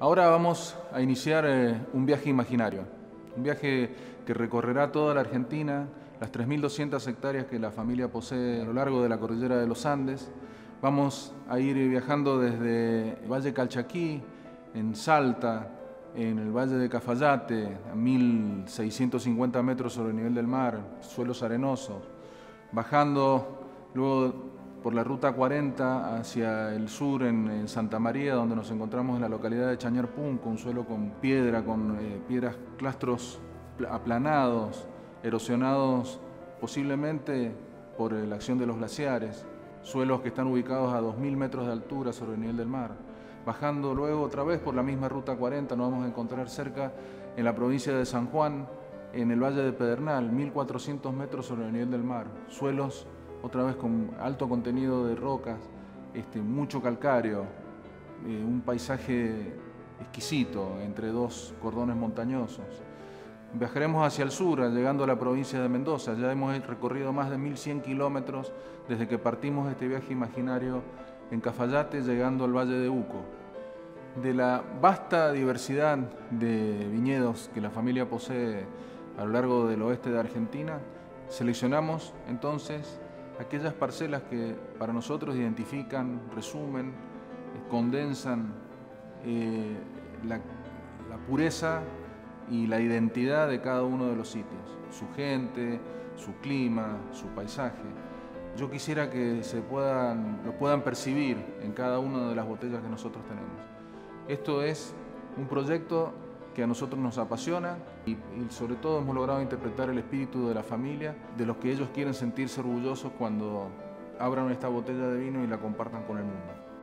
Ahora vamos a iniciar eh, un viaje imaginario, un viaje que recorrerá toda la Argentina, las 3.200 hectáreas que la familia posee a lo largo de la cordillera de los Andes. Vamos a ir viajando desde Valle Calchaquí, en Salta, en el Valle de Cafayate, a 1.650 metros sobre el nivel del mar, suelos arenosos, bajando luego por la ruta 40 hacia el sur en, Santa María, donde nos encontramos en la localidad de Chañarpún, con un suelo con piedra, con eh, piedras, clastros aplanados, erosionados posiblemente por la acción de los glaciares, suelos que están ubicados a 2.000 metros de altura sobre el nivel del mar. Bajando luego otra vez por la misma ruta 40 nos vamos a encontrar cerca en la provincia de San Juan, en el Valle de Pedernal, 1.400 metros sobre el nivel del mar, suelos otra vez con alto contenido de rocas, este, mucho calcáreo, eh, un paisaje exquisito entre dos cordones montañosos. Viajaremos hacia el sur, llegando a la provincia de Mendoza. Ya hemos recorrido más de 1.100 kilómetros desde que partimos este viaje imaginario en Cafayate, llegando al Valle de Uco. De la vasta diversidad de viñedos que la familia posee a lo largo del oeste de Argentina, seleccionamos entonces aquellas parcelas que para nosotros identifican, resumen, condensan eh, la, pureza y la identidad de cada uno de los sitios, su gente, su clima, su paisaje. Yo quisiera que se puedan, lo puedan percibir en cada una de las botellas que nosotros tenemos. Esto es un proyecto que a nosotros nos apasiona y, sobre todo hemos logrado interpretar el espíritu de la familia, de los que ellos quieren sentirse orgullosos cuando abran esta botella de vino y la compartan con el mundo.